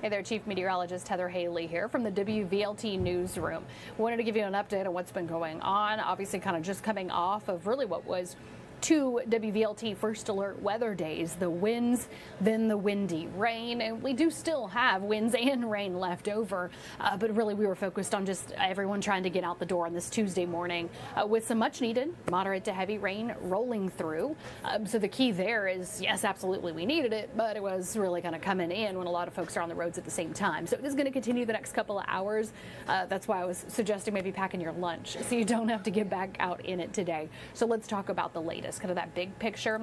Hey there, Chief Meteorologist Heather Haley here from the WVLT Newsroom. Wanted to give you an update on what's been going on. Obviously, kind of just coming off of really what was two WVLT first alert weather days the winds, then the windy rain. And we do still have winds and rain left over, uh, but really we were focused on just everyone trying to get out the door on this Tuesday morning uh, with some much needed moderate to heavy rain rolling through. Um, so the key there is yes, absolutely, we needed it, but it was really kind of coming in when a lot of folks are on the roads at the same time. So it is going to continue the next couple of hours. Uh, that's why I was suggesting maybe packing your lunch so you don't have to get back out in it today. So let's talk about the latest kind of that big picture.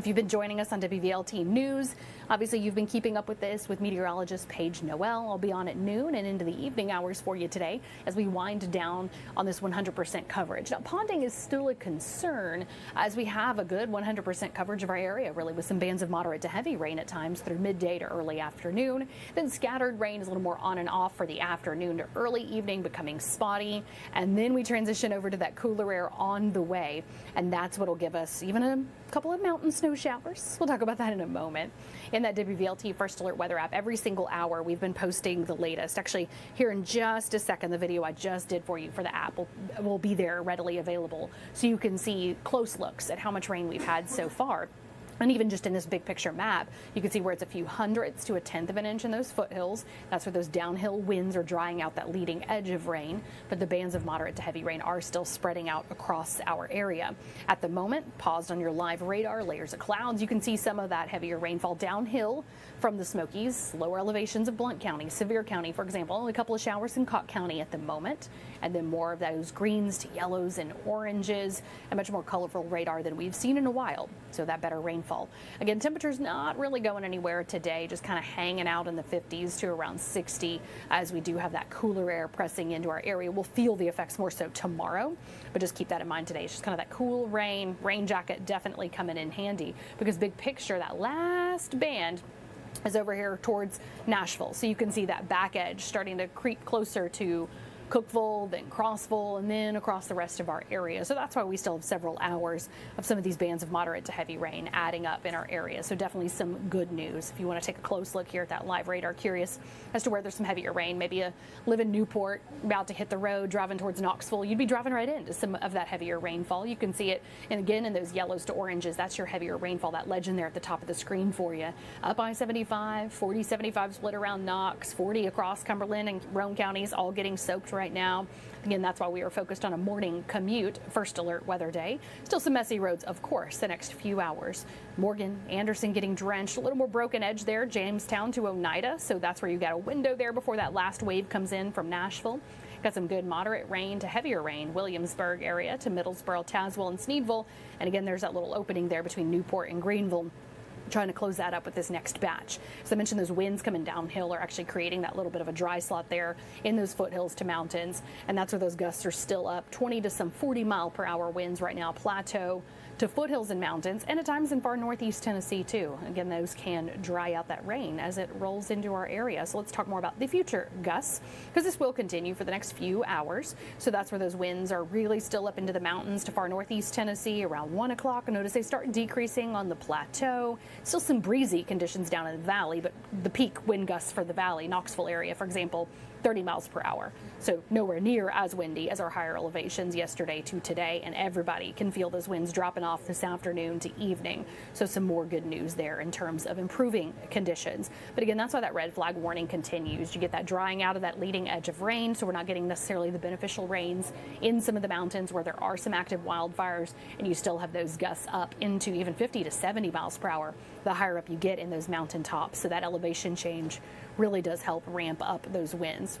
If you've been joining us on WVLT News, obviously you've been keeping up with this with meteorologist Paige Noel. I'll be on at noon and into the evening hours for you today as we wind down on this 100% coverage. Now, ponding is still a concern as we have a good 100% coverage of our area, really, with some bands of moderate to heavy rain at times through midday to early afternoon. Then scattered rain is a little more on and off for the afternoon to early evening, becoming spotty. And then we transition over to that cooler air on the way. And that's what will give us even a couple of mountain snow showers. We'll talk about that in a moment. In that WVLT First Alert weather app, every single hour we've been posting the latest. Actually, here in just a second, the video I just did for you for the app will, will be there readily available so you can see close looks at how much rain we've had so far. And even just in this big picture map, you can see where it's a few hundredths to a tenth of an inch in those foothills. That's where those downhill winds are drying out that leading edge of rain. But the bands of moderate to heavy rain are still spreading out across our area. At the moment, paused on your live radar, layers of clouds, you can see some of that heavier rainfall downhill from the Smokies, lower elevations of Blount County, Sevier County, for example, Only a couple of showers in Cocke County at the moment, and then more of those greens to yellows and oranges, a much more colorful radar than we've seen in a while. So that better rainfall rainfall. Again, temperatures not really going anywhere today, just kind of hanging out in the 50s to around 60 as we do have that cooler air pressing into our area. We'll feel the effects more so tomorrow, but just keep that in mind today. It's just kind of that cool rain, rain jacket definitely coming in handy because big picture, that last band is over here towards Nashville. So you can see that back edge starting to creep closer to Cookeville, then Crossville, and then across the rest of our area. So that's why we still have several hours of some of these bands of moderate to heavy rain adding up in our area. So definitely some good news. If you want to take a close look here at that live radar, curious as to where there's some heavier rain, maybe a live in Newport, about to hit the road, driving towards Knoxville, you'd be driving right into some of that heavier rainfall. You can see it, and again, in those yellows to oranges, that's your heavier rainfall, that legend there at the top of the screen for you. Up I-75, 40-75 split around Knox, 40 across Cumberland and Roane counties, all getting soaked right now. Again, that's why we are focused on a morning commute, first alert weather day. Still some messy roads, of course, the next few hours. Morgan, Anderson getting drenched, a little more broken edge there, Jamestown to Oneida. So that's where you got a window there before that last wave comes in from Nashville. Got some good moderate rain to heavier rain, Williamsburg area to Middlesboro, Tazewell, and Sneedville. And again, there's that little opening there between Newport and Greeneville trying to close that up with this next batch. As I mentioned, those winds coming downhill are actually creating that little bit of a dry slot there in those foothills to mountains, and that's where those gusts are still up. 20 to some 40 mile per hour winds right now, plateau to foothills and mountains, and at times in far northeast Tennessee too. Again, those can dry out that rain as it rolls into our area. So let's talk more about the future gusts, because this will continue for the next few hours. So that's where those winds are really still up into the mountains to far northeast Tennessee around 1 o'clock. Notice they start decreasing on the plateau. Still some breezy conditions down in the valley, but the peak wind gusts for the valley, Knoxville area, for example, 30 miles per hour. So nowhere near as windy as our higher elevations yesterday to today, and everybody can feel those winds dropping off this afternoon to evening. So some more good news there in terms of improving conditions. But again, that's why that red flag warning continues. You get that drying out of that leading edge of rain, so we're not getting necessarily the beneficial rains in some of the mountains where there are some active wildfires, and you still have those gusts up into even 50 to 70 miles per hour the higher up you get in those mountain tops. So that elevation change really does help ramp up those winds.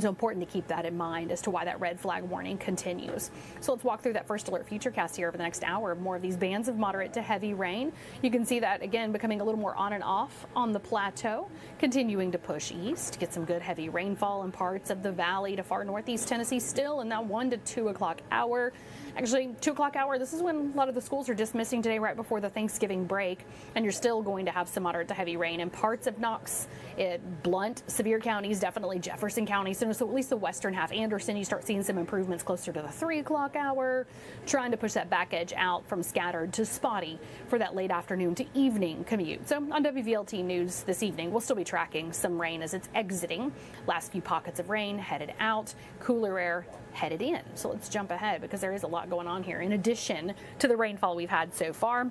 So important to keep that in mind as to why that red flag warning continues. So let's walk through that first alert futurecast here over the next hour. More of these bands of moderate to heavy rain. You can see that again becoming a little more on and off on the plateau, continuing to push east. Get some good heavy rainfall in parts of the valley to far northeast Tennessee still in that one to two o'clock hour. Actually, 2 o'clock hour, this is when a lot of the schools are dismissing today right before the Thanksgiving break, and you're still going to have some moderate to heavy rain in parts of Knox, it, Blount, Sevier counties, definitely Jefferson County, So at least the western half Anderson, you start seeing some improvements closer to the 3 o'clock hour, trying to push that back edge out from scattered to spotty for that late afternoon to evening commute. So on WVLT News this evening, we'll still be tracking some rain as it's exiting. Last few pockets of rain headed out, cooler air headed in. So let's jump ahead because there is a lot going on here. In addition to the rainfall we've had so far,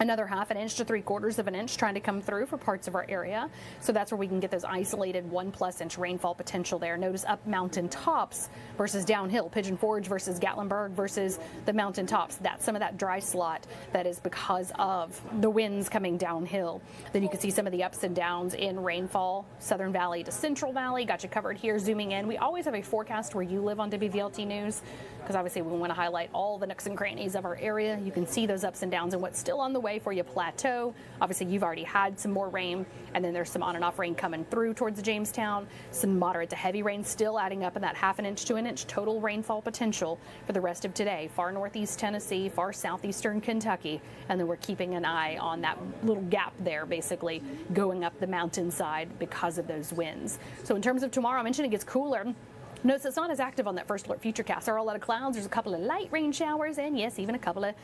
another half an inch to three quarters of an inch trying to come through for parts of our area. So that's where we can get those isolated one plus inch rainfall potential there. Notice up mountain tops versus downhill, Pigeon Forge versus Gatlinburg versus the mountain tops. That's some of that dry slot that is because of the winds coming downhill. Then you can see some of the ups and downs in rainfall, Southern Valley to Central Valley. Got you covered here, zooming in. We always have a forecast where you live on WVLT News because obviously we want to highlight all the nooks and crannies of our area. You can see those ups and downs and what's still on the way for you plateau. Obviously, you've already had some more rain, and then there's some on and off rain coming through towards Jamestown. Some moderate to heavy rain still adding up in that half an inch to an inch total rainfall potential for the rest of today. Far northeast Tennessee, far southeastern Kentucky, and then we're keeping an eye on that little gap there, basically going up the mountainside because of those winds. So in terms of tomorrow, I mentioned it gets cooler. Notice it's not as active on that first alert futurecast. There are a lot of clouds. There's a couple of light rain showers, and yes, even a couple of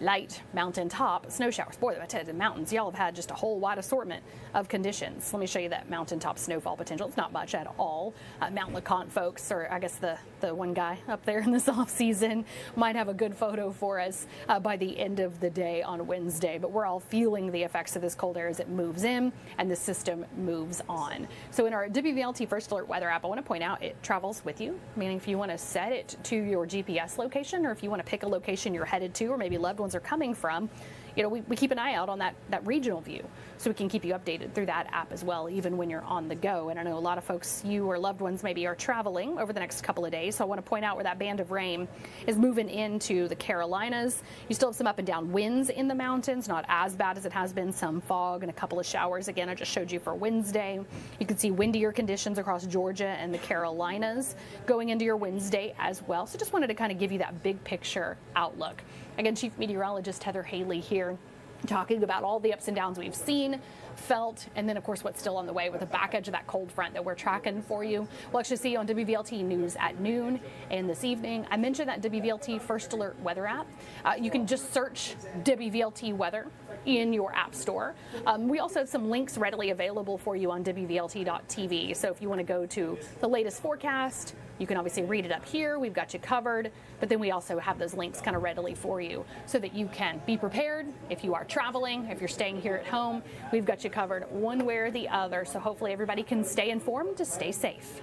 light mountaintop snow showers. Boy, I tell you, the mountains, y'all have had just a whole wide assortment of conditions. Let me show you that mountaintop snowfall potential. It's not much at all. Uh, Mount LeConte folks, or I guess the, the one guy up there in this off season, might have a good photo for us uh, by the end of the day on Wednesday. But we're all feeling the effects of this cold air as it moves in and the system moves on. So in our WVLT First Alert weather app, I want to point out it travels with you, meaning if you want to set it to your GPS location or if you want to pick a location you're headed to or maybe loved ones are coming from, you know, we, we keep an eye out on that, that regional view so we can keep you updated through that app as well, even when you're on the go. And I know a lot of folks, you or loved ones maybe are traveling over the next couple of days. So I want to point out where that band of rain is moving into the Carolinas. You still have some up and down winds in the mountains, not as bad as it has been, some fog and a couple of showers. Again, I just showed you for Wednesday. You can see windier conditions across Georgia and the Carolinas going into your Wednesday as well. So just wanted to kind of give you that big picture outlook. Again, Chief Meteorologist Heather Haley here talking about all the ups and downs we've seen, felt, and then of course what's still on the way with the back edge of that cold front that we're tracking for you. We'll actually see you on WVLT News at noon and this evening. I mentioned that WVLT First Alert weather app. Uh, you can just search WVLT weather in your app store. Um, we also have some links readily available for you on WVLT.tv. So if you want to go to the latest forecast, you can obviously read it up here. We've got you covered, but then we also have those links kind of readily for you so that you can be prepared if you are traveling, if you're staying here at home. We've got you covered one way or the other. So hopefully everybody can stay informed to stay safe.